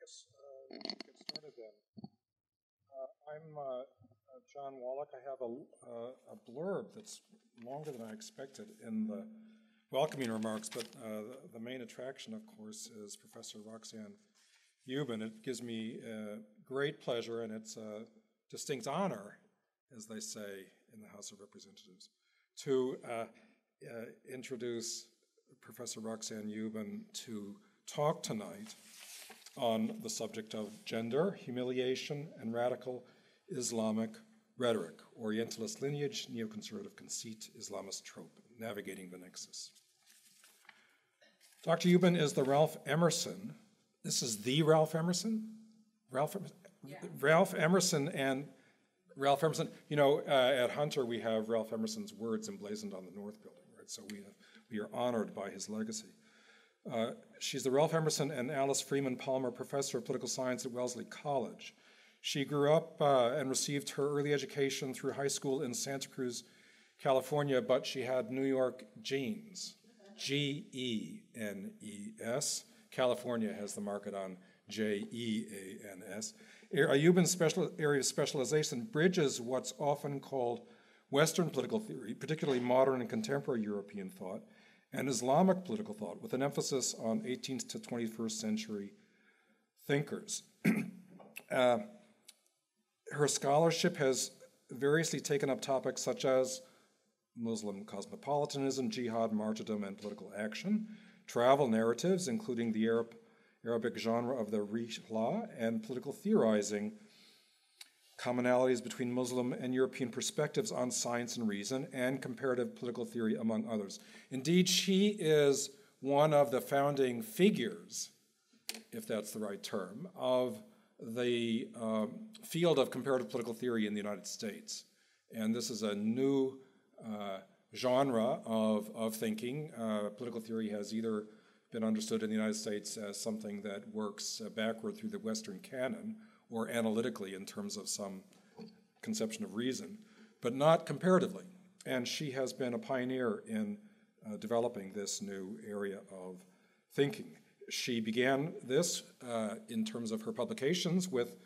guess uh, get started then. Uh, I'm uh, uh, John Wallach. I have a, uh, a blurb that's longer than I expected in the welcoming remarks, but uh, the, the main attraction, of course, is Professor Roxanne Euben. It gives me great pleasure and it's a distinct honor, as they say in the House of Representatives, to introduce Professor Roxanne Euben to talk tonight on the subject of gender, humiliation, and radical Islamic rhetoric, Orientalist lineage, neoconservative conceit, Islamist trope, navigating the nexus. Dr. Euben is the Ralph Emerson. This is the Ralph Emerson? Ralph, yeah. Ralph Emerson and Ralph Emerson. You know, uh, at Hunter we have Ralph Emerson's words emblazoned on the North Building, right? So we have, we are honored by his legacy. Uh, she's the Ralph Emerson and Alice Freeman Palmer Professor of Political Science at Wellesley College. She grew up uh, and received her early education through high school in Santa Cruz, California, but she had New York genes. G E N E S. California has the market on J E A N S. Euben's special area of specialization bridges what's often called Western political theory, particularly modern and contemporary European thought, and Islamic political thought, with an emphasis on 18th to 21st century thinkers. uh, her scholarship has variously taken up topics such as Muslim cosmopolitanism, jihad, martyrdom, and political action, travel narratives, including the Arab, Arabic genre of the Rihla, and political theorizing, commonalities between Muslim and European perspectives on science and reason, and comparative political theory, among others. Indeed, she is one of the founding figures, if that's the right term, of the um, field of comparative political theory in the United States. And this is a new uh, genre of, of thinking. Uh, political theory has either been understood in the United States as something that works uh, backward through the Western canon or analytically in terms of some conception of reason, but not comparatively. And she has been a pioneer in uh, developing this new area of thinking. She began this uh, in terms of her publications with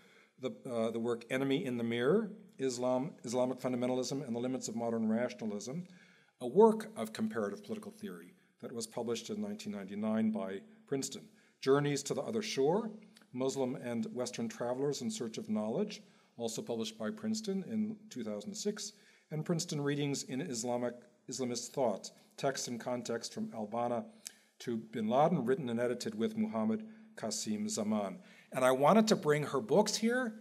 the, uh, the work Enemy in the Mirror Islam, Islamic Fundamentalism and the Limits of Modern Rationalism, a work of comparative political theory that was published in 1999 by Princeton. Journeys to the Other Shore Muslim and Western Travelers in Search of Knowledge, also published by Princeton in 2006, and Princeton Readings in Islamic Islamist Thought, Text and Context from Al-Banna to Bin Laden, written and edited with Muhammad Qasim Zaman. And I wanted to bring her books here,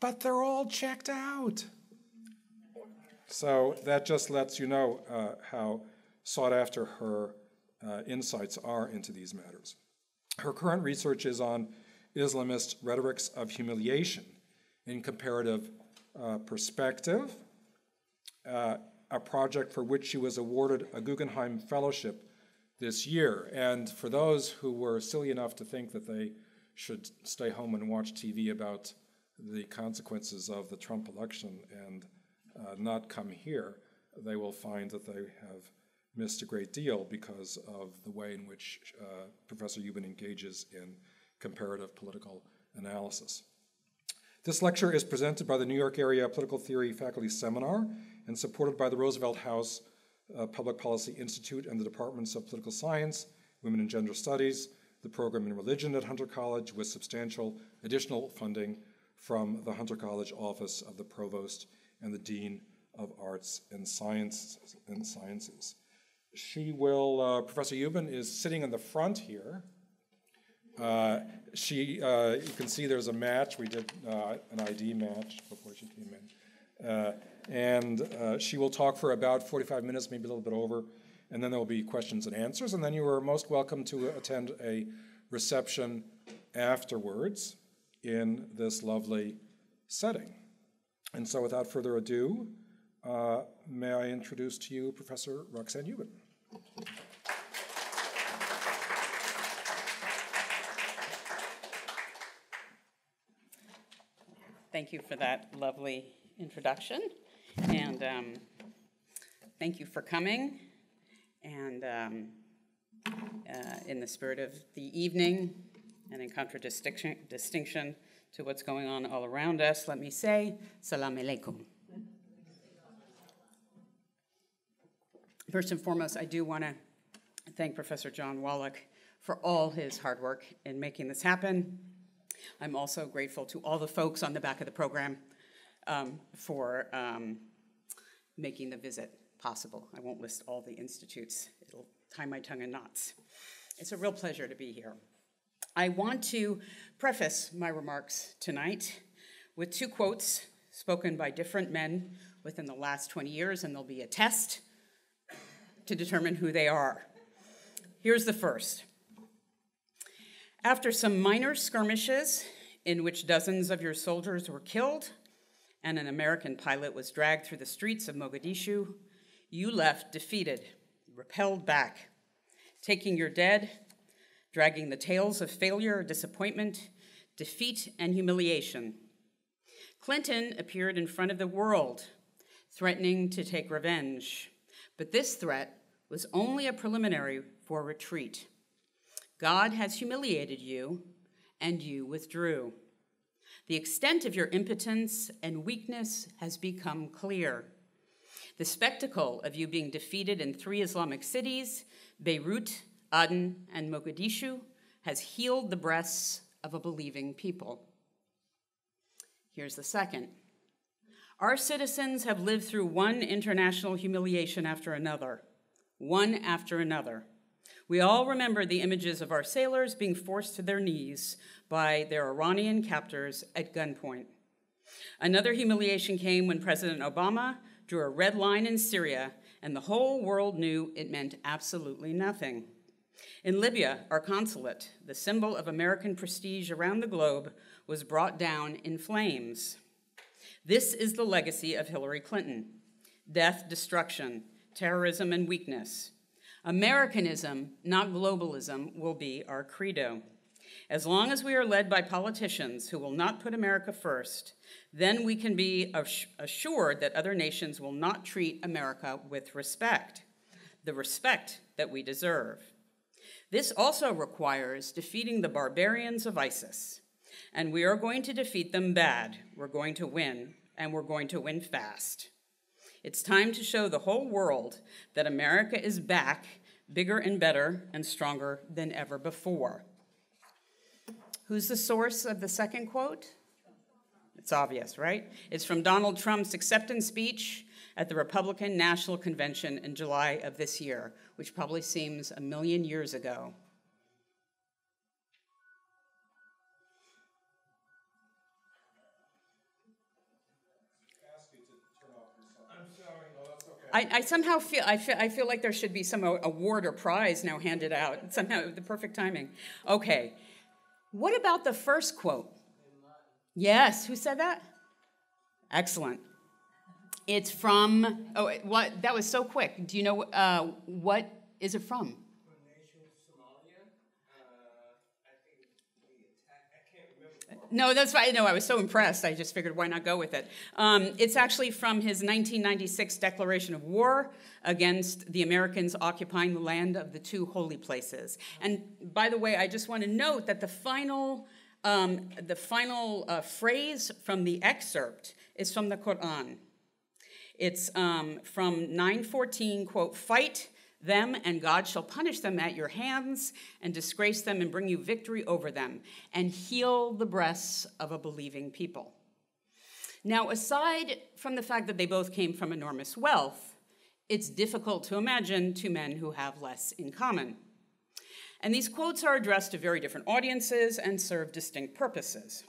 but they're all checked out. So that just lets you know uh, how sought after her uh, insights are into these matters. Her current research is on Islamist rhetorics of humiliation in comparative uh, perspective, uh, a project for which she was awarded a Guggenheim Fellowship this year. And for those who were silly enough to think that they should stay home and watch TV about the consequences of the Trump election and uh, not come here, they will find that they have missed a great deal because of the way in which uh, Professor Euben engages in comparative political analysis. This lecture is presented by the New York Area Political Theory Faculty Seminar and supported by the Roosevelt House uh, Public Policy Institute and the Departments of Political Science, Women and Gender Studies, the program in religion at Hunter College with substantial additional funding from the Hunter College Office of the Provost and the Dean of Arts and, Science, and Sciences. She will, uh, Professor Euben is sitting in the front here. Uh, she, uh, you can see there's a match. We did uh, an ID match before she came in. Uh, and uh, she will talk for about 45 minutes, maybe a little bit over, and then there will be questions and answers. And then you are most welcome to attend a reception afterwards in this lovely setting. And so, without further ado, may I introduce to you Professor Roxanne Euben. Thank you for that lovely introduction. And um, thank you for coming. And um, uh, in the spirit of the evening, And in contradistinction distinction to what's going on all around us, let me say, Salam alaikum. First and foremost, I do want to thank Professor John Wallach for all his hard work in making this happen. I'm also grateful to all the folks on the back of the program um, for um, making the visit possible. I won't list all the institutes, it'll tie my tongue in knots. It's a real pleasure to be here. I want to preface my remarks tonight with two quotes spoken by different men within the last 20 years, and there'll be a test to determine who they are. Here's the first. After some minor skirmishes in which dozens of your soldiers were killed and an American pilot was dragged through the streets of Mogadishu, you left defeated, repelled back, taking your dead, dragging the tales of failure, disappointment, defeat, and humiliation. Clinton appeared in front of the world, threatening to take revenge. But this threat was only a preliminary for retreat. God has humiliated you, and you withdrew. The extent of your impotence and weakness has become clear. The spectacle of you being defeated in three Islamic cities, Beirut, Aden, and Mogadishu, has healed the breasts of a believing people. Here's the second. Our citizens have lived through one international humiliation after another one after another. We all remember the images of our sailors being forced to their knees by their Iranian captors at gunpoint. Another humiliation came when President Obama drew a red line in Syria, and the whole world knew it meant absolutely nothing. In Libya, our consulate, the symbol of American prestige around the globe, was brought down in flames. This is the legacy of Hillary Clinton death, destruction, terrorism, and weakness. Americanism, not globalism, will be our credo. As long as we are led by politicians who will not put America first, then we can be assured that other nations will not treat America with respect, the respect that we deserve. This also requires defeating the barbarians of ISIS. And we are going to defeat them bad. We're going to win, and we're going to win fast. It's time to show the whole world that America is back, bigger and better and stronger than ever before. Who's the source of the second quote? It's obvious, right? It's from Donald Trump's acceptance speech at the Republican National Convention in July of this year, which probably seems a million years ago. I, I, somehow feel I, feel I feel like there should be some award or prize now handed out. Somehow the perfect timing. Okay. What about the first quote? Yes, who said that? Excellent. It's from oh what that was so quick. Do you know uh, what is it from? No, that's fine. No, I was so impressed. I just figured why not go with it. Um, it's actually from his 1996 declaration of war against the Americans occupying the land of the two holy places. And by the way, I just want to note that the final, um, the final uh, phrase from the excerpt is from the Quran. It's um, from 914, quote, fight them, and God shall punish them at your hands and disgrace them and bring you victory over them and heal the breasts of a believing people. Now, aside from the fact that they both came from enormous wealth, it's difficult to imagine two men who have less in common. And these quotes are addressed to very different audiences and serve distinct purposes.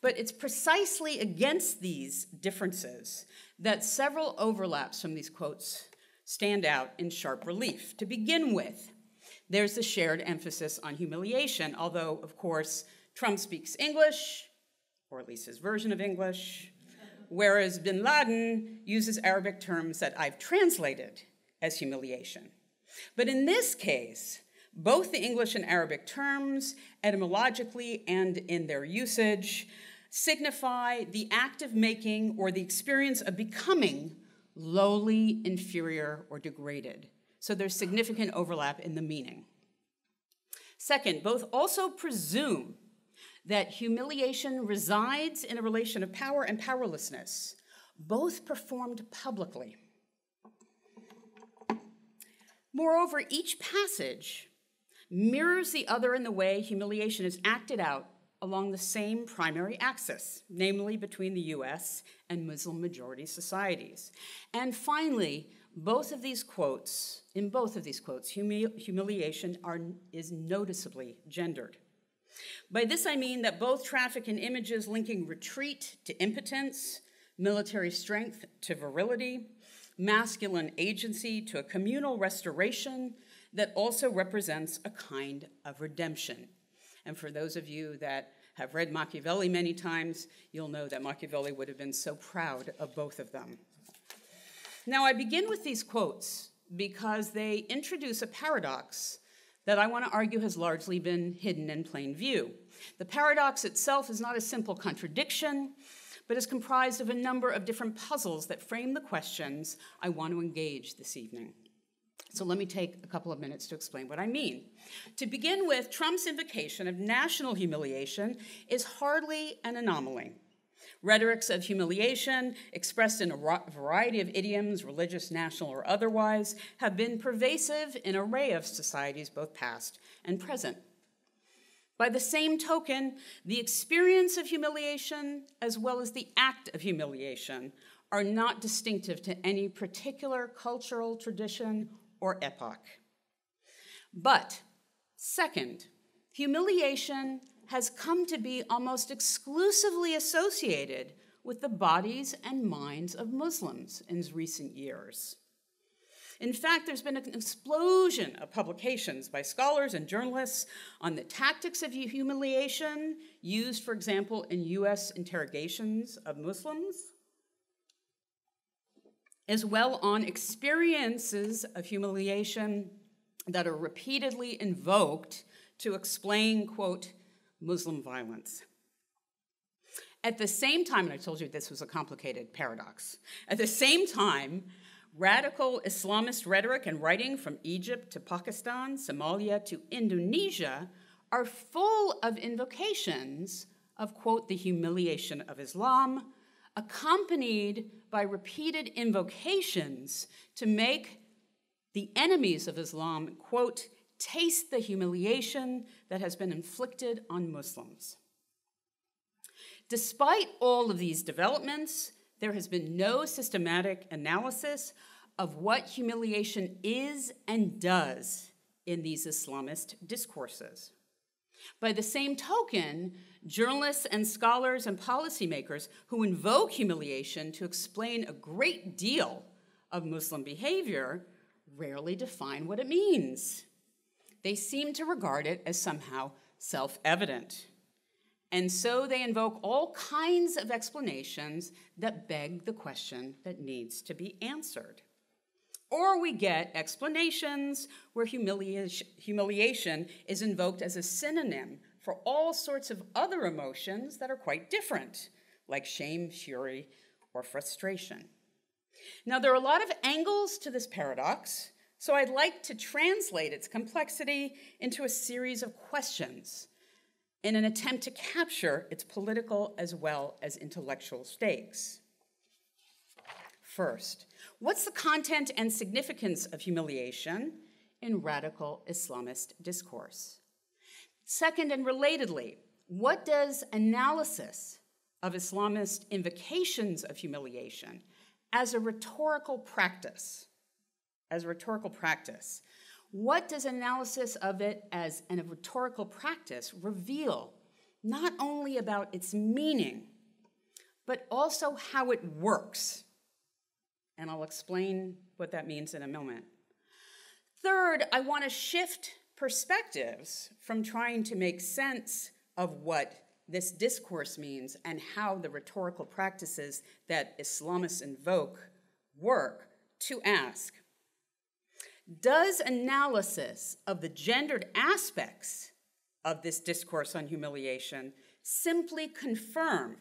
But it's precisely against these differences that several overlaps from these quotes stand out in sharp relief. To begin with, there's a shared emphasis on humiliation, although, of course, Trump speaks English, or at least his version of English, whereas bin Laden uses Arabic terms that I've translated as humiliation. But in this case, both the English and Arabic terms, etymologically and in their usage, signify the act of making or the experience of becoming lowly, inferior, or degraded. So there's significant overlap in the meaning. Second, both also presume that humiliation resides in a relation of power and powerlessness, both performed publicly. Moreover, each passage mirrors the other in the way humiliation is acted out along the same primary axis, namely between the US and Muslim majority societies. And finally, both of these quotes, in both of these quotes, humi- humiliation are, is noticeably gendered. By this I mean that both traffic in images linking retreat to impotence, military strength to virility, masculine agency to a communal restoration that also represents a kind of redemption. And for those of you that have read Machiavelli many times, you'll know that Machiavelli would have been so proud of both of them. Now, I begin with these quotes because they introduce a paradox that I want to argue has largely been hidden in plain view. The paradox itself is not a simple contradiction, but is comprised of a number of different puzzles that frame the questions I want to engage this evening. So let me take a couple of minutes to explain what I mean. To begin with, Trump's invocation of national humiliation is hardly an anomaly. Rhetorics of humiliation, expressed in a variety of idioms, religious, national, or otherwise, have been pervasive in an array of societies, both past and present. By the same token, the experience of humiliation, as well as the act of humiliation, are not distinctive to any particular cultural tradition or epoch. But, second, humiliation has come to be almost exclusively associated with the bodies and minds of Muslims in recent years. In fact, there's been an explosion of publications by scholars and journalists on the tactics of humiliation used, for example, in US interrogations of Muslims, as well on experiences of humiliation that are repeatedly invoked to explain, quote, Muslim violence. At the same time, and I told you this was a complicated paradox, at the same time, radical Islamist rhetoric and writing from Egypt to Pakistan, Somalia to Indonesia are full of invocations of, quote, the humiliation of Islam, accompanied by repeated invocations to make the enemies of Islam, quote, taste the humiliation that has been inflicted on Muslims. Despite all of these developments, there has been no systematic analysis of what humiliation is and does in these Islamist discourses. By the same token, journalists and scholars and policymakers who invoke humiliation to explain a great deal of Muslim behavior rarely define what it means they seem to regard it as somehow self evident. And so they invoke all kinds of explanations that beg the question that needs to be answered. Or we get explanations where humiliation is invoked as a synonym for all sorts of other emotions that are quite different, like shame, fury, or frustration. Now, there are a lot of angles to this paradox, so I'd like to translate its complexity into a series of questions in an attempt to capture its political as well as intellectual stakes. First, what's the content and significance of humiliation in radical Islamist discourse? Second, and relatedly, what does analysis of Islamist invocations of humiliation as a rhetorical practice as a rhetorical practice. What does analysis of it as a rhetorical practice reveal, not only about its meaning, but also how it works? And I'll explain what that means in a moment. Third, I want to shift perspectives from trying to make sense of what this discourse means and how the rhetorical practices that Islamists invoke work to ask does analysis of the gendered aspects of this discourse on humiliation simply confirm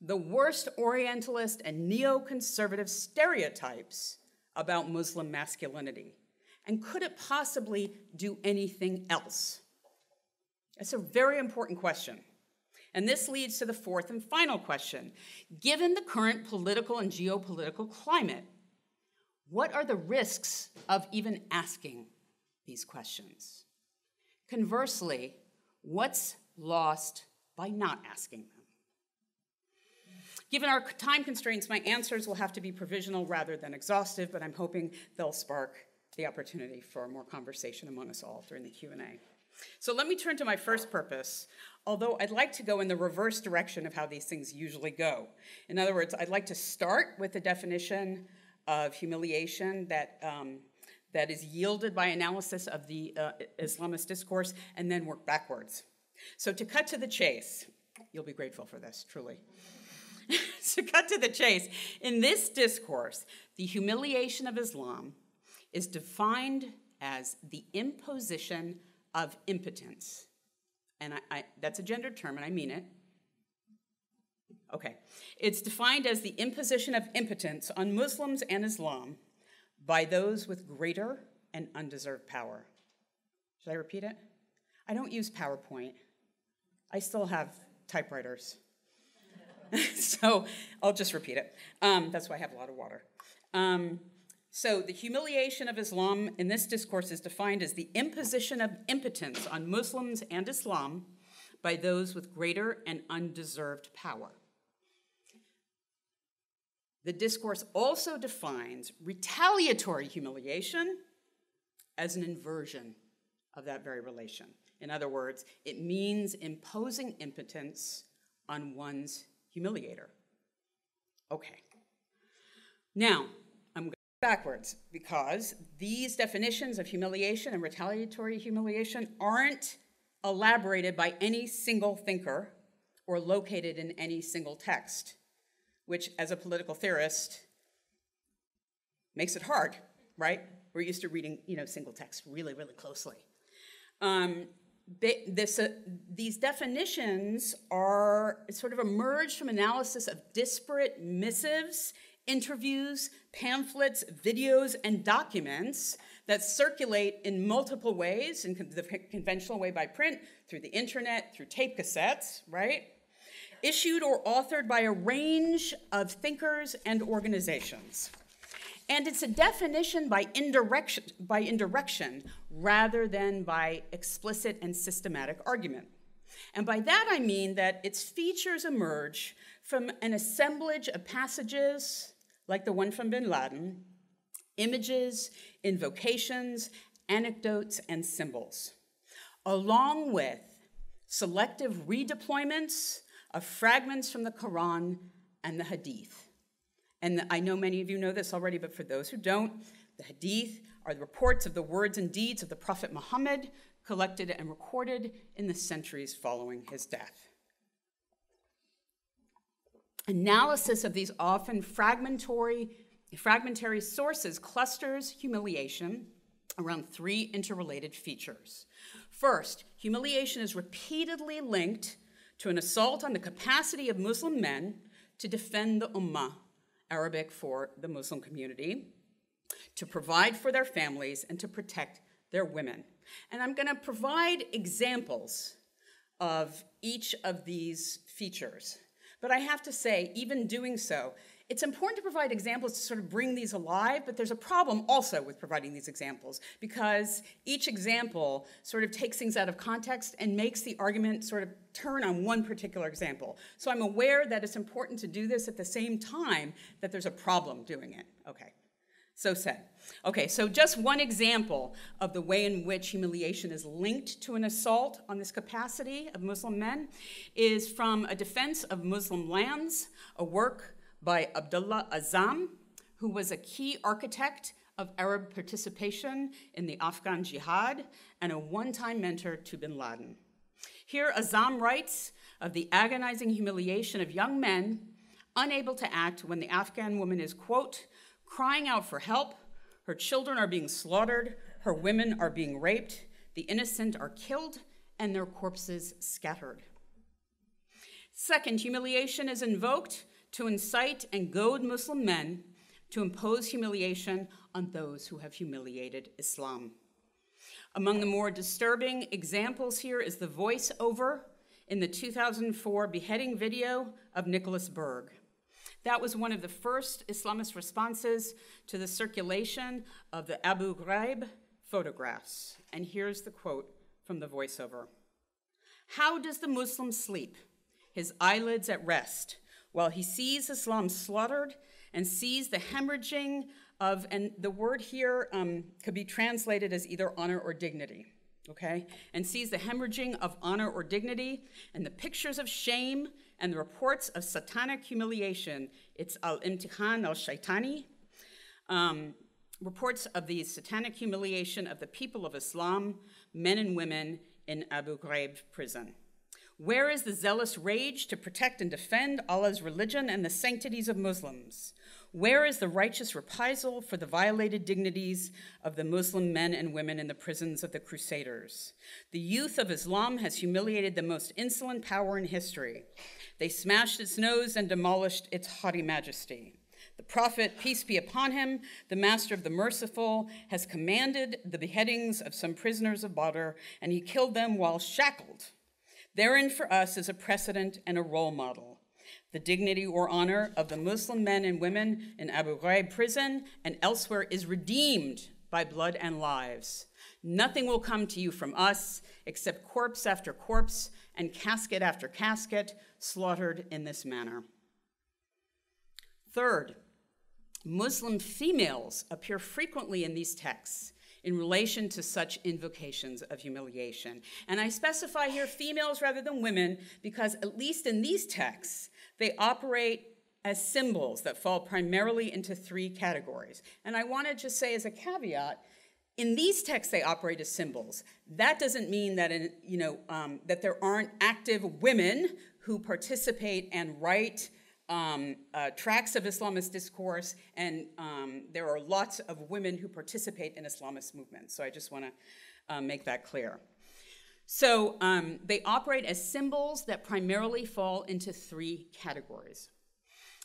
the worst Orientalist and neoconservative stereotypes about Muslim masculinity? And could it possibly do anything else? That's a very important question. And this leads to the fourth and final question. Given the current political and geopolitical climate, what are the risks of even asking these questions? Conversely, what's lost by not asking them? Given our time constraints, my answers will have to be provisional rather than exhaustive, but I'm hoping they'll spark the opportunity for more conversation among us all during the Q&A. So let me turn to my first purpose, although I'd like to go in the reverse direction of how these things usually go. In other words, I'd like to start with the definition of humiliation that, um, that is yielded by analysis of the uh, Islamist discourse and then work backwards. So to cut to the chase, you'll be grateful for this, truly. to cut to the chase, in this discourse, the humiliation of Islam is defined as the imposition of impotence. And I, I, that's a gendered term, and I mean it. Okay. It's defined as the imposition of impotence on Muslims and Islam by those with greater and undeserved power. Should I repeat it? I don't use PowerPoint. I still have typewriters. so I'll just repeat it. Um, that's why I have a lot of water. Um, so, the humiliation of Islam in this discourse is defined as the imposition of impotence on Muslims and Islam by those with greater and undeserved power. The discourse also defines retaliatory humiliation as an inversion of that very relation. In other words, it means imposing impotence on one's humiliator. Okay. Now, backwards because these definitions of humiliation and retaliatory humiliation aren't elaborated by any single thinker or located in any single text, which, as a political theorist, makes it hard, right? We're used to reading, you know, single text really, really closely. Um, this, uh, these definitions are sort of emerged from analysis of disparate missives, interviews, pamphlets, videos, and documents that circulate in multiple ways in the conventional way by print, through the internet, through tape cassettes, right? Issued or authored by a range of thinkers and organizations. And it's a definition by indirection, by indirection rather than by explicit and systematic argument. And by that I mean that its features emerge from an assemblage of passages, like the one from bin Laden, images, invocations, anecdotes, and symbols, along with selective redeployments of fragments from the Quran and the Hadith. And I know many of you know this already, but for those who don't, the Hadith are the reports of the words and deeds of the Prophet Muhammad collected and recorded in the centuries following his death. Analysis of these often fragmentary, fragmentary sources clusters humiliation around three interrelated features. First, humiliation is repeatedly linked to an assault on the capacity of Muslim men to defend the Ummah Arabic for the Muslim community, to provide for their families, and to protect their women. And I'm going to provide examples of each of these features. But I have to say, even doing so, it's important to provide examples to sort of bring these alive, but there's a problem also with providing these examples because each example sort of takes things out of context and makes the argument sort of turn on one particular example. So I'm aware that it's important to do this at the same time that there's a problem doing it. Okay. So said. Okay, so just one example of the way in which humiliation is linked to an assault on this capacity of Muslim men is from A Defense of Muslim Lands, a work by Abdullah Azzam, who was a key architect of Arab participation in the Afghan jihad and a one time mentor to bin Laden. Here, Azzam writes of the agonizing humiliation of young men unable to act when the Afghan woman is, quote, crying out for help, her children are being slaughtered, her women are being raped, the innocent are killed, and their corpses scattered. Second, humiliation is invoked to incite and goad Muslim men to impose humiliation on those who have humiliated Islam. Among the more disturbing examples here is the voiceover in the 2004 beheading video of Nicholas Berg. That was one of the first Islamist responses to the circulation of the Abu Ghraib photographs. And here's the quote from the voiceover How does the Muslim sleep, his eyelids at rest, while he sees Islam slaughtered and sees the hemorrhaging of, and the word here um, could be translated as either honor or dignity, okay? And sees the hemorrhaging of honor or dignity and the pictures of shame and the reports of satanic humiliation. It's al imtihan al shaitani. Um, reports of the satanic humiliation of the people of Islam, men and women in Abu Ghraib prison. Where is the zealous rage to protect and defend Allah's religion and the sanctities of Muslims? Where is the righteous reprisal for the violated dignities of the Muslim men and women in the prisons of the Crusaders? The youth of Islam has humiliated the most insolent power in history. They smashed its nose and demolished its haughty majesty. The Prophet, peace be upon him, the master of the merciful, has commanded the beheadings of some prisoners of Badr, and he killed them while shackled. Therein for us is a precedent and a role model the dignity or honor of the Muslim men and women in Abu Ghraib prison and elsewhere is redeemed by blood and lives. Nothing will come to you from us except corpse after corpse and casket after casket slaughtered in this manner. Third, Muslim females appear frequently in these texts in relation to such invocations of humiliation. And I specify here females rather than women because, at least in these texts, they operate as symbols that fall primarily into three categories. And I want to just say as a caveat, in these texts they operate as symbols. That doesn't mean that in, you know um, that there aren't active women who participate and write um, uh, tracts of Islamist discourse, and um, there are lots of women who participate in Islamist movements. So I just want to uh, make that clear. So um, they operate as symbols that primarily fall into three categories.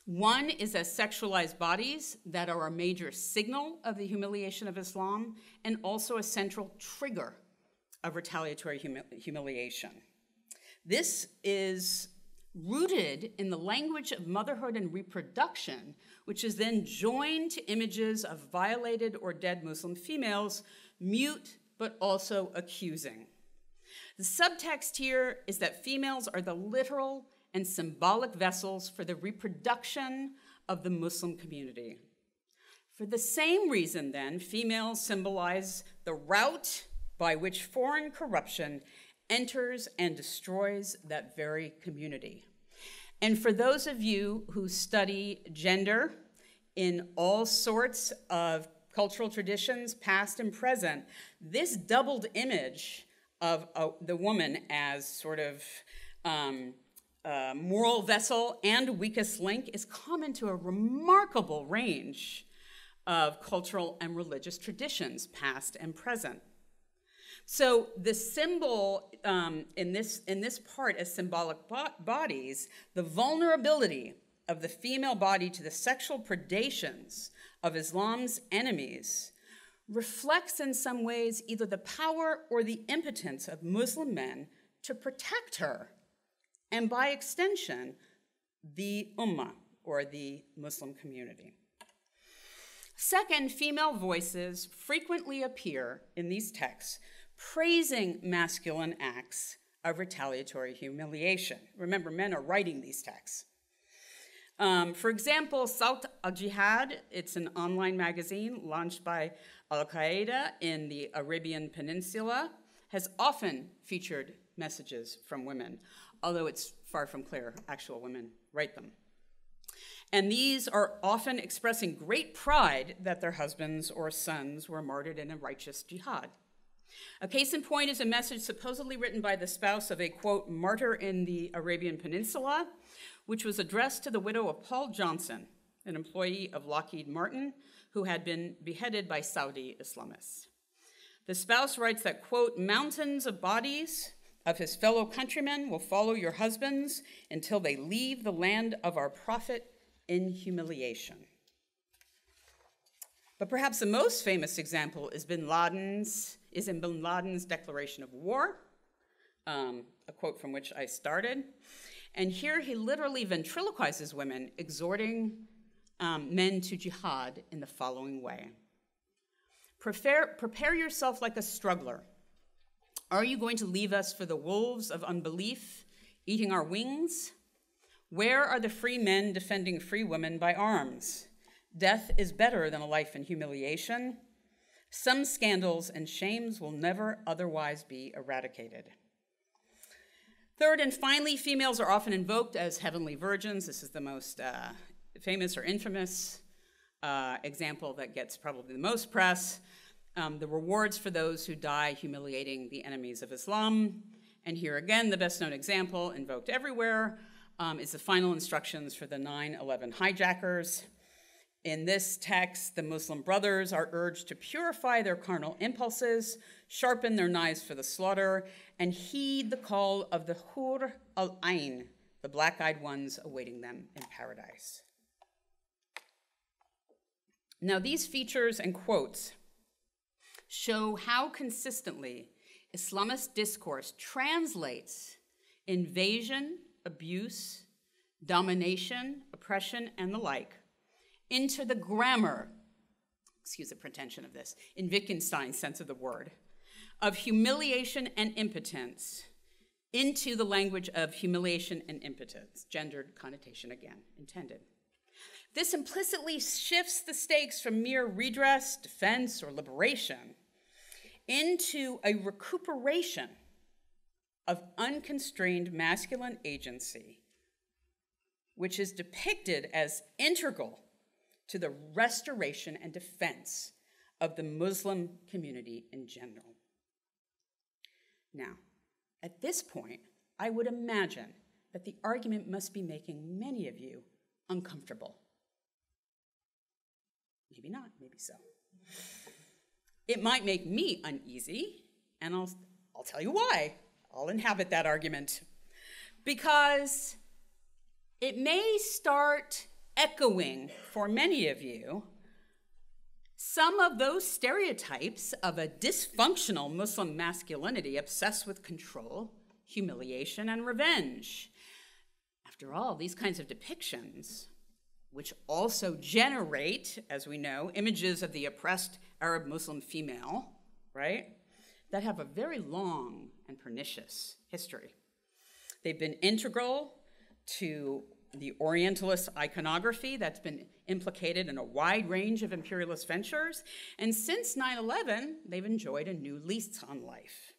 One is as sexualized bodies that are a major signal of the humiliation of Islam and also a central trigger of retaliatory humi- humiliation. This is rooted in the language of motherhood and reproduction, which is then joined to images of violated or dead Muslim females, mute but also accusing. The subtext here is that females are the literal and symbolic vessels for the reproduction of the Muslim community. For the same reason, then, females symbolize the route by which foreign corruption enters and destroys that very community. And for those of you who study gender in all sorts of cultural traditions, past and present, this doubled image of the woman as sort of um, moral vessel and weakest link is common to a remarkable range of cultural and religious traditions, past and present. So the symbol um, in, this, in this part as symbolic bo- bodies, the vulnerability of the female body to the sexual predations of Islam's enemies reflects in some ways either the power or the impotence of Muslim men to protect her, and by extension, the Ummah, or the Muslim community. Second, female voices frequently appear in these texts praising masculine acts of retaliatory humiliation. Remember, men are writing these texts. Um, for example, Sawt al Jihad, it's an online magazine launched by Al Qaeda in the Arabian Peninsula, has often featured messages from women, although it's far from clear actual women write them. And these are often expressing great pride that their husbands or sons were martyred in a righteous jihad. A case in point is a message supposedly written by the spouse of a quote, martyr in the Arabian Peninsula, which was addressed to the widow of Paul Johnson, an employee of Lockheed Martin who had been beheaded by Saudi Islamists. The spouse writes that, quote, mountains of bodies of his fellow countrymen will follow your husbands until they leave the land of our prophet in humiliation. But perhaps the most famous example is bin Laden's, is in bin Laden's declaration of war, um, a quote from which I started. And here he literally ventriloquizes women, exhorting um, men to jihad in the following way prepare, prepare yourself like a struggler. Are you going to leave us for the wolves of unbelief, eating our wings? Where are the free men defending free women by arms? Death is better than a life in humiliation. Some scandals and shames will never otherwise be eradicated. Third and finally, females are often invoked as heavenly virgins. This is the most uh, famous or infamous uh, example that gets probably the most press. Um, the rewards for those who die humiliating the enemies of Islam. And here again, the best known example, invoked everywhere, um, is the final instructions for the 9 11 hijackers. In this text, the Muslim brothers are urged to purify their carnal impulses, sharpen their knives for the slaughter, and heed the call of the Hur al Ain, the black eyed ones awaiting them in paradise. Now, these features and quotes show how consistently Islamist discourse translates invasion, abuse, domination, oppression, and the like into the grammar, excuse the pretension of this, in Wittgenstein's sense of the word, of humiliation and impotence into the language of humiliation and impotence, gendered connotation again intended. This implicitly shifts the stakes from mere redress, defense, or liberation into a recuperation of unconstrained masculine agency, which is depicted as integral to the restoration and defense of the Muslim community in general. Now, at this point, I would imagine that the argument must be making many of you uncomfortable. Maybe not, maybe so. It might make me uneasy, and I'll, I'll tell you why. I'll inhabit that argument. Because it may start echoing for many of you some of those stereotypes of a dysfunctional Muslim masculinity obsessed with control, humiliation, and revenge. After all, these kinds of depictions, which also generate, as we know, images of the oppressed Arab Muslim female, right, that have a very long and pernicious history. They've been integral to the Orientalist iconography that's been implicated in a wide range of imperialist ventures. And since 9 11, they've enjoyed a new lease on life.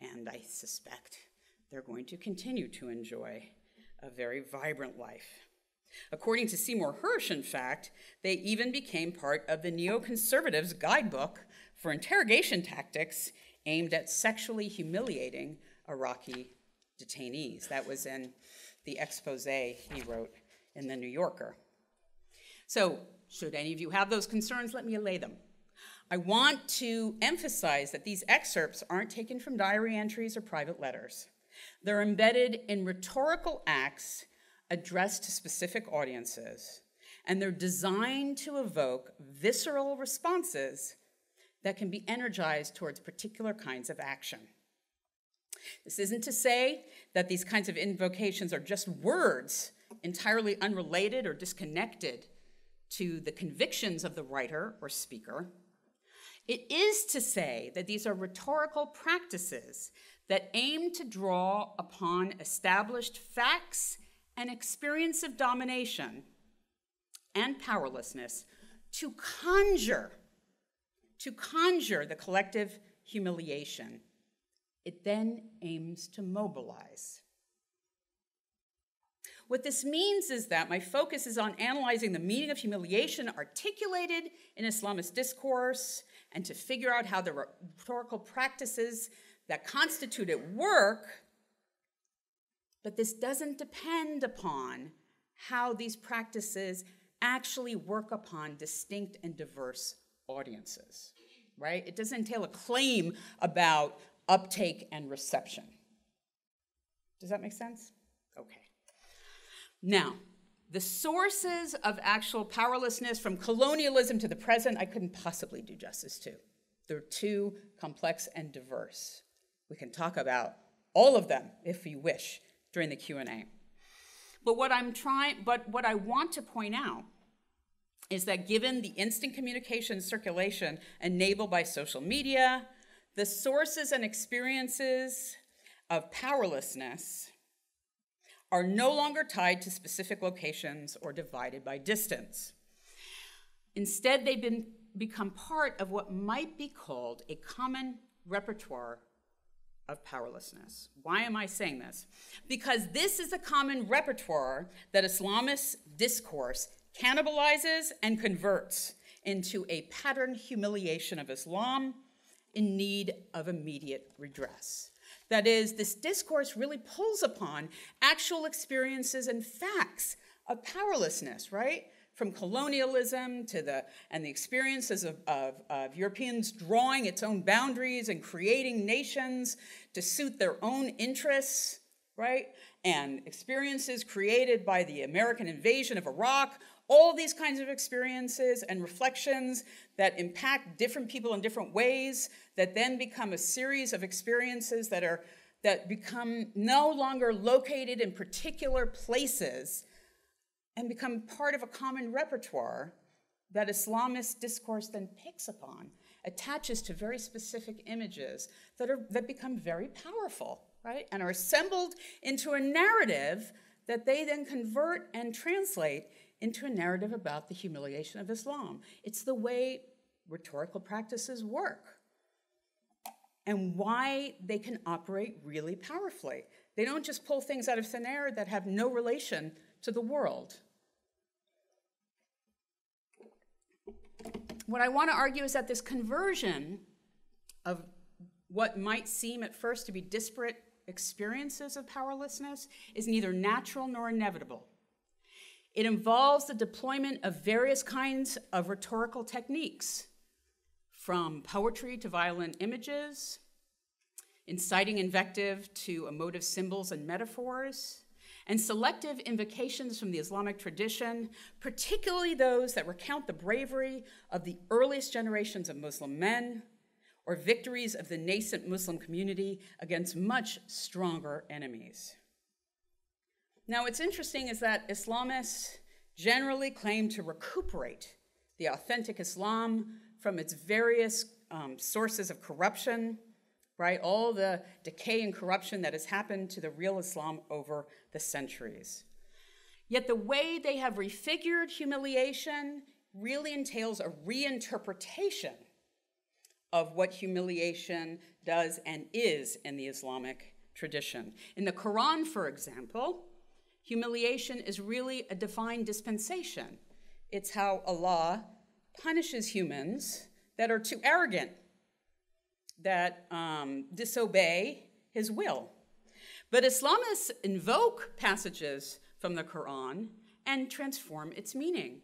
And I suspect they're going to continue to enjoy a very vibrant life. According to Seymour Hersh, in fact, they even became part of the neoconservatives' guidebook for interrogation tactics aimed at sexually humiliating Iraqi detainees. That was in the expose he wrote in The New Yorker. So, should any of you have those concerns, let me allay them. I want to emphasize that these excerpts aren't taken from diary entries or private letters. They're embedded in rhetorical acts addressed to specific audiences, and they're designed to evoke visceral responses that can be energized towards particular kinds of action. This isn't to say that these kinds of invocations are just words entirely unrelated or disconnected to the convictions of the writer or speaker. It is to say that these are rhetorical practices that aim to draw upon established facts and experience of domination and powerlessness to conjure to conjure the collective humiliation it then aims to mobilize. What this means is that my focus is on analyzing the meaning of humiliation articulated in Islamist discourse and to figure out how the rhetorical practices that constitute it work. But this doesn't depend upon how these practices actually work upon distinct and diverse audiences, right? It doesn't entail a claim about uptake and reception. Does that make sense? Okay. Now, the sources of actual powerlessness from colonialism to the present, I couldn't possibly do justice to. They're too complex and diverse. We can talk about all of them if you wish during the Q&A. But what I'm trying but what I want to point out is that given the instant communication circulation enabled by social media, the sources and experiences of powerlessness are no longer tied to specific locations or divided by distance. Instead, they've been, become part of what might be called a common repertoire of powerlessness. Why am I saying this? Because this is a common repertoire that Islamist discourse cannibalizes and converts into a pattern humiliation of Islam in need of immediate redress. That is, this discourse really pulls upon actual experiences and facts of powerlessness, right? From colonialism to the and the experiences of, of, of Europeans drawing its own boundaries and creating nations to suit their own interests, right? And experiences created by the American invasion of Iraq all these kinds of experiences and reflections that impact different people in different ways that then become a series of experiences that are that become no longer located in particular places and become part of a common repertoire that Islamist discourse then picks upon, attaches to very specific images that, are, that become very powerful, right? And are assembled into a narrative that they then convert and translate into a narrative about the humiliation of Islam. It's the way rhetorical practices work and why they can operate really powerfully. They don't just pull things out of thin air that have no relation to the world. What I want to argue is that this conversion of what might seem at first to be disparate experiences of powerlessness is neither natural nor inevitable. It involves the deployment of various kinds of rhetorical techniques, from poetry to violent images, inciting invective to emotive symbols and metaphors, and selective invocations from the Islamic tradition, particularly those that recount the bravery of the earliest generations of Muslim men or victories of the nascent Muslim community against much stronger enemies. Now, what's interesting is that Islamists generally claim to recuperate the authentic Islam from its various um, sources of corruption, right? All the decay and corruption that has happened to the real Islam over the centuries. Yet the way they have refigured humiliation really entails a reinterpretation of what humiliation does and is in the Islamic tradition. In the Quran, for example, Humiliation is really a divine dispensation. It's how Allah punishes humans that are too arrogant, that um, disobey his will. But Islamists invoke passages from the Quran and transform its meaning.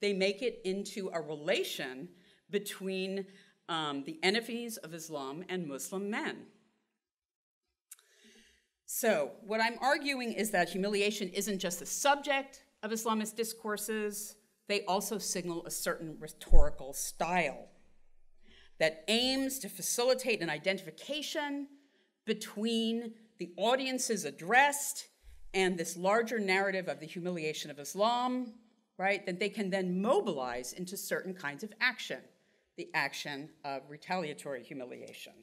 They make it into a relation between um, the enemies of Islam and Muslim men. So, what I'm arguing is that humiliation isn't just the subject of Islamist discourses, they also signal a certain rhetorical style that aims to facilitate an identification between the audiences addressed and this larger narrative of the humiliation of Islam, right? That they can then mobilize into certain kinds of action, the action of retaliatory humiliation.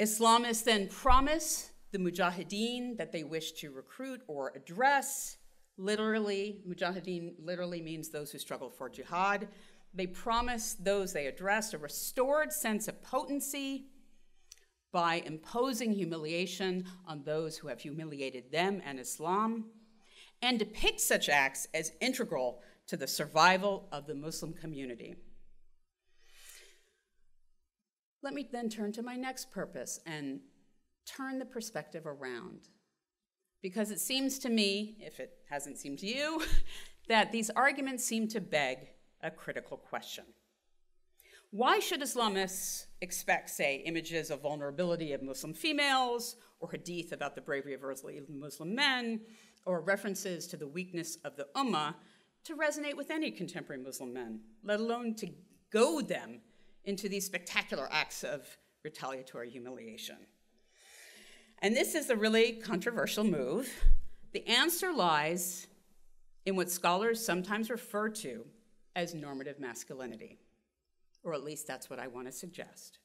Islamists then promise the mujahideen that they wish to recruit or address. Literally, mujahideen literally means those who struggle for jihad. They promise those they address a restored sense of potency by imposing humiliation on those who have humiliated them and Islam, and depict such acts as integral to the survival of the Muslim community. Let me then turn to my next purpose and turn the perspective around. Because it seems to me, if it hasn't seemed to you, that these arguments seem to beg a critical question. Why should Islamists expect, say, images of vulnerability of Muslim females or hadith about the bravery of early Muslim men or references to the weakness of the Ummah to resonate with any contemporary Muslim men, let alone to goad them into these spectacular acts of retaliatory humiliation. And this is a really controversial move. The answer lies in what scholars sometimes refer to as normative masculinity, or at least that's what I want to suggest.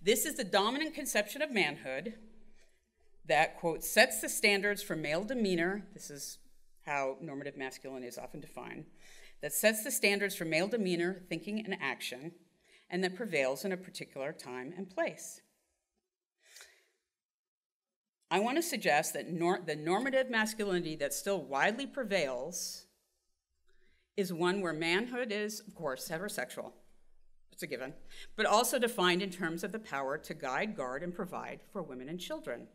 This is the dominant conception of manhood that, quote, sets the standards for male demeanor. This is how normative masculinity is often defined. That sets the standards for male demeanor, thinking, and action, and that prevails in a particular time and place. I want to suggest that nor- the normative masculinity that still widely prevails is one where manhood is, of course, heterosexual. It's a given, but also defined in terms of the power to guide, guard, and provide for women and children.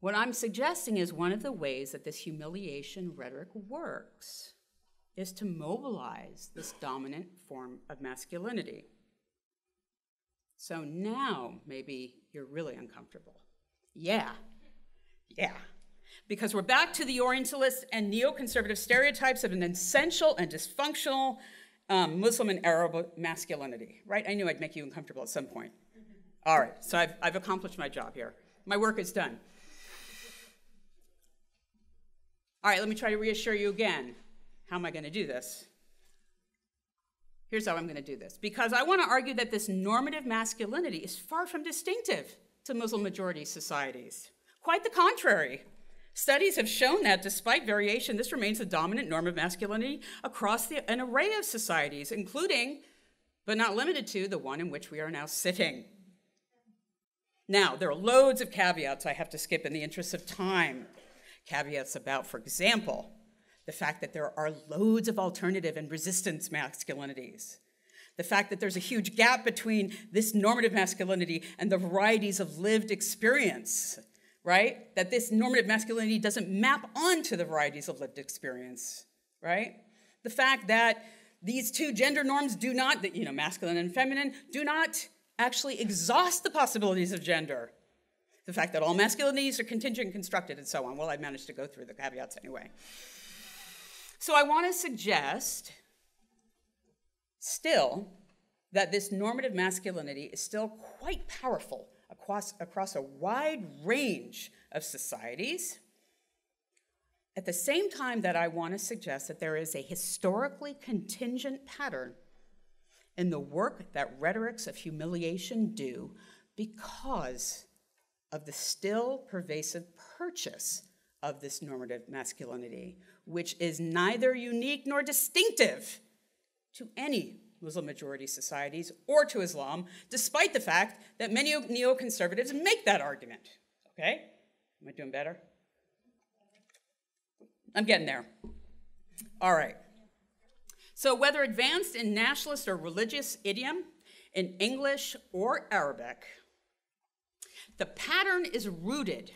What I'm suggesting is one of the ways that this humiliation rhetoric works is to mobilize this dominant form of masculinity. So now maybe you're really uncomfortable. Yeah, yeah. Because we're back to the Orientalist and neoconservative stereotypes of an essential and dysfunctional um, Muslim and Arab masculinity, right? I knew I'd make you uncomfortable at some point. All right, so I've, I've accomplished my job here. My work is done. All right, let me try to reassure you again. How am I going to do this? Here's how I'm going to do this. Because I want to argue that this normative masculinity is far from distinctive to Muslim majority societies. Quite the contrary. Studies have shown that despite variation, this remains the dominant norm of masculinity across the, an array of societies, including, but not limited to, the one in which we are now sitting. Now, there are loads of caveats I have to skip in the interest of time. Caveats about, for example, the fact that there are loads of alternative and resistance masculinities, the fact that there's a huge gap between this normative masculinity and the varieties of lived experience, right? That this normative masculinity doesn't map onto the varieties of lived experience, right? The fact that these two gender norms do not, you know, masculine and feminine, do not actually exhaust the possibilities of gender. The fact that all masculinities are contingent constructed and so on. Well, I managed to go through the caveats anyway. So I want to suggest still that this normative masculinity is still quite powerful across, across a wide range of societies. At the same time, that I want to suggest that there is a historically contingent pattern in the work that rhetorics of humiliation do because of the still pervasive purchase of this normative masculinity, which is neither unique nor distinctive to any Muslim majority societies or to Islam, despite the fact that many neoconservatives make that argument. Okay? Am I doing better? I'm getting there. All right. So, whether advanced in nationalist or religious idiom, in English or Arabic, the pattern is rooted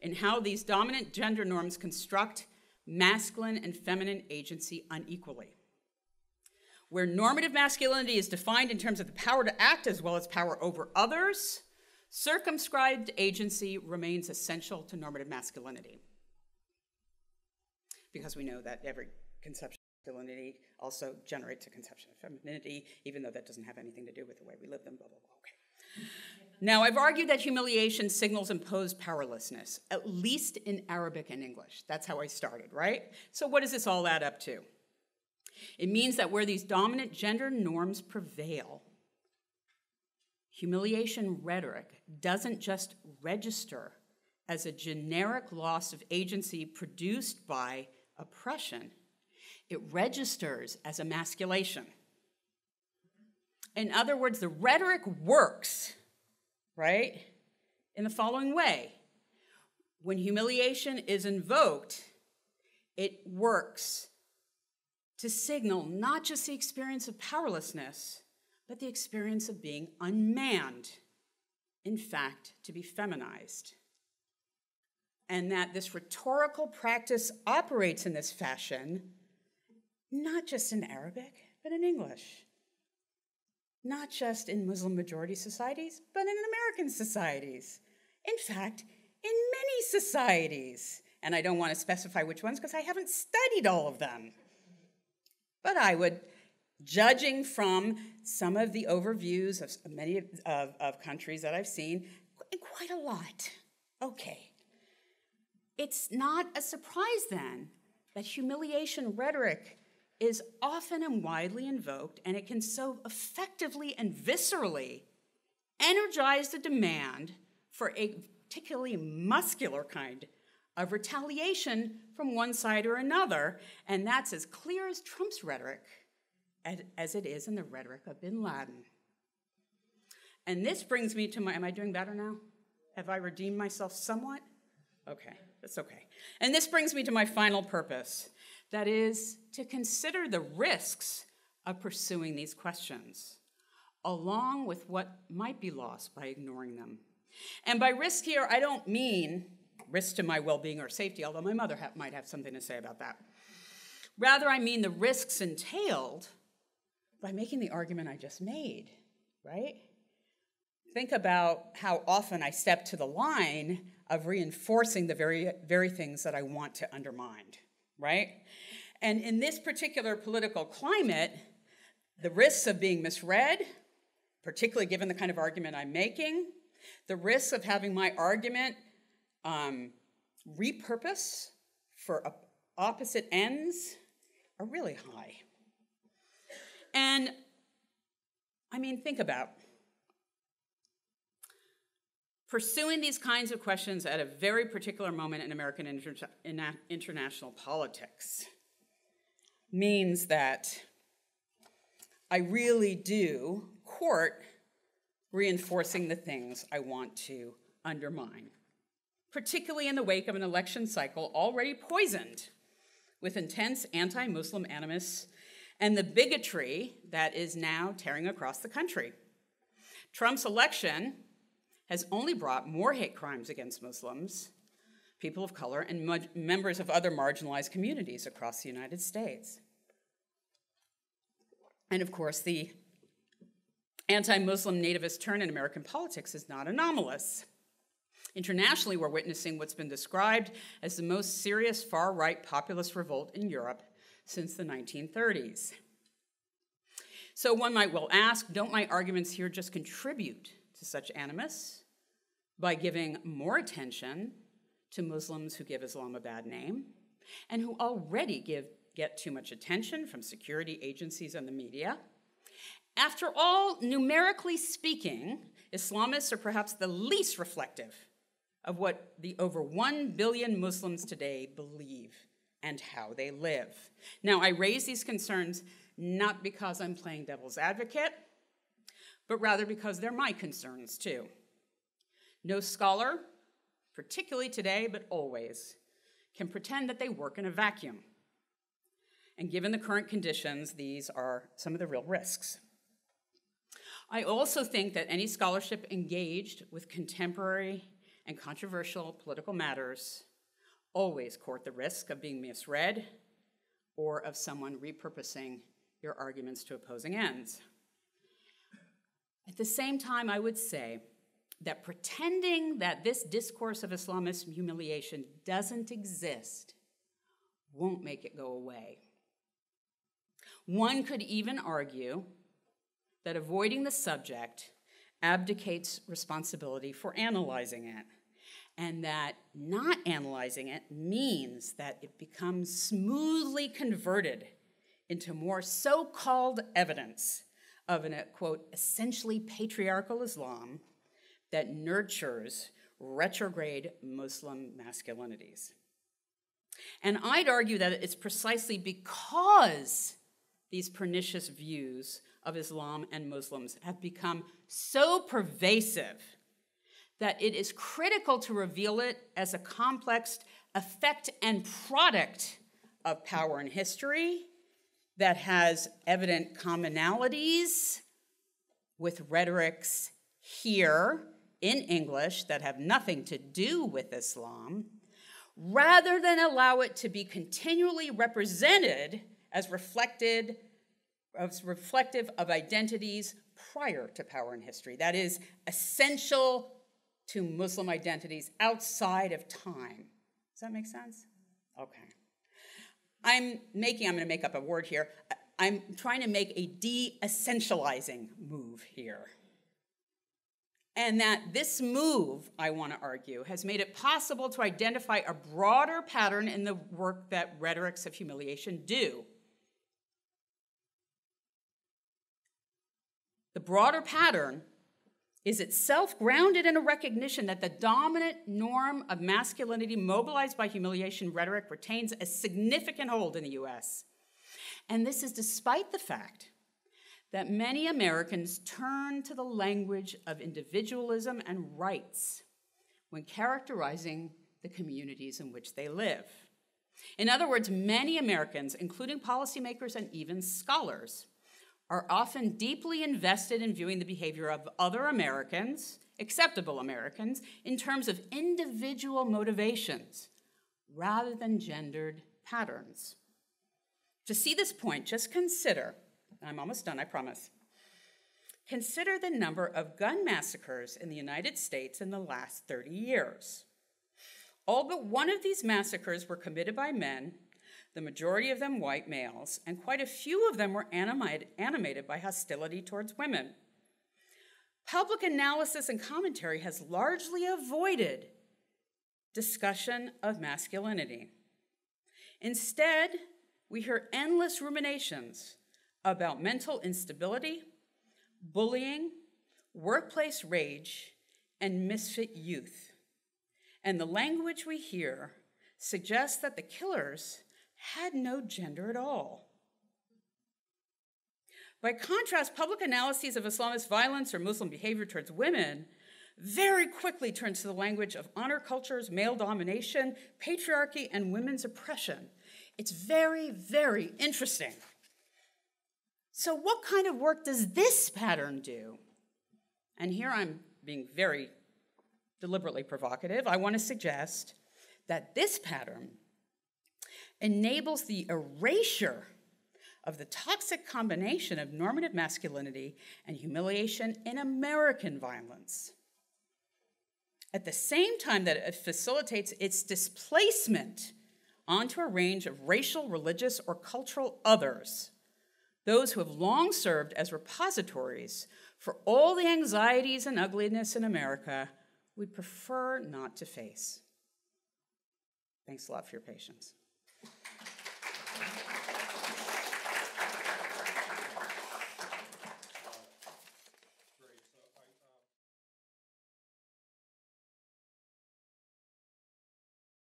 in how these dominant gender norms construct masculine and feminine agency unequally. Where normative masculinity is defined in terms of the power to act as well as power over others, circumscribed agency remains essential to normative masculinity. Because we know that every conception of masculinity also generates a conception of femininity, even though that doesn't have anything to do with the way we live them, blah, blah, blah. Okay. Now, I've argued that humiliation signals imposed powerlessness, at least in Arabic and English. That's how I started, right? So, what does this all add up to? It means that where these dominant gender norms prevail, humiliation rhetoric doesn't just register as a generic loss of agency produced by oppression, it registers as emasculation. In other words, the rhetoric works right? In the following way when humiliation is invoked, it works to signal not just the experience of powerlessness, but the experience of being unmanned, in fact, to be feminized. And that this rhetorical practice operates in this fashion, not just in Arabic, but in English not just in Muslim majority societies, but in American societies. In fact, in many societies. And I don't want to specify which ones because I haven't studied all of them. But I would, judging from some of the overviews of many of, of countries that I've seen, quite a lot. Okay. It's not a surprise then that humiliation rhetoric is often and widely invoked, and it can so effectively and viscerally energize the demand for a particularly muscular kind of retaliation from one side or another. And that's as clear as Trump's rhetoric as it is in the rhetoric of bin Laden. And this brings me to my, am I doing better now? Have I redeemed myself somewhat? Okay, that's okay. And this brings me to my final purpose that is, to consider the risks of pursuing these questions, along with what might be lost by ignoring them. And by risk here, I don't mean risk to my well being or safety, although my mother ha- might have something to say about that. Rather, I mean the risks entailed by making the argument I just made, right? Think about how often I step to the line of reinforcing the very, very things that I want to undermine, right? And in this particular political climate, the risks of being misread, particularly given the kind of argument I'm making, the risks of having my argument um, repurpose for opposite ends are really high. And I mean, think about pursuing these kinds of questions at a very particular moment in American inter- in international politics means that I really do court reinforcing the things I want to undermine, particularly in the wake of an election cycle already poisoned with intense anti Muslim animus and the bigotry that is now tearing across the country. Trump's election has only brought more hate crimes against Muslims, people of color, and members of other marginalized communities across the United States. And of course, the anti Muslim nativist turn in American politics is not anomalous. Internationally, we're witnessing what's been described as the most serious far right populist revolt in Europe since the 1930s. So one might well ask don't my arguments here just contribute to such animus by giving more attention to Muslims who give Islam a bad name and who already give, get too much attention from security agencies and the media? After all, numerically speaking, Islamists are perhaps the least reflective of what the over 1 billion Muslims today believe and how they live. Now, I raise these concerns not because I'm playing devil's advocate, but rather because they're my concerns too. No scholar, particularly today, but always, can pretend that they work in a vacuum. And given the current conditions, these are some of the real risks. I also think that any scholarship engaged with contemporary and controversial political matters always court the risk of being misread or of someone repurposing your arguments to opposing ends. At the same time, I would say that pretending that this discourse of Islamist humiliation doesn't exist won't make it go away. One could even argue that avoiding the subject abdicates responsibility for analyzing it, and that not analyzing it means that it becomes smoothly converted into more so called evidence of an, uh, quote, essentially patriarchal Islam that nurtures retrograde Muslim masculinities. And I'd argue that it's precisely because these pernicious views of Islam and Muslims have become so pervasive that it is critical to reveal it as a complex effect and product of power and history that has evident commonalities with rhetorics here in English that have nothing to do with Islam, rather than allow it to be continually represented as reflected as reflective of identities prior to power and history. That is, essential to Muslim identities outside of time. Does that make sense? Okay. I'm making, I'm going to make up a word here. I'm trying to make a de essentializing move here. And that this move, I want to argue, has made it possible to identify a broader pattern in the work that rhetorics of humiliation do. The broader pattern is itself grounded in a recognition that the dominant norm of masculinity mobilized by humiliation rhetoric retains a significant hold in the US. And this is despite the fact that many Americans turn to the language of individualism and rights when characterizing the communities in which they live. In other words, many Americans, including policymakers and even scholars, are often deeply invested in viewing the behavior of other Americans, acceptable Americans, in terms of individual motivations rather than gendered patterns. To see this point, just consider, I'm almost done, I promise. Consider the number of gun massacres in the United States in the last 30 years. All but one of these massacres were committed by men the majority of them white males, and quite a few of them were animated, animated by hostility towards women. Public analysis and commentary has largely avoided discussion of masculinity. Instead, we hear endless ruminations about mental instability, bullying, workplace rage, and misfit youth. And the language we hear suggests that the killers had no gender at all. By contrast, public analyses of Islamist violence or Muslim behavior towards women very quickly turns to the language of honor cultures, male domination, patriarchy, and women's oppression. It's very, very interesting. So, what kind of work does this pattern do? And here I'm being very deliberately provocative. I want to suggest that this pattern enables the erasure of the toxic combination of normative masculinity and humiliation in American violence. At the same time that it facilitates its displacement onto a range of racial, religious, or cultural others, those who have long served as repositories for all the anxieties and ugliness in America we'd prefer not to face. Thanks a lot for your patience. Thank you.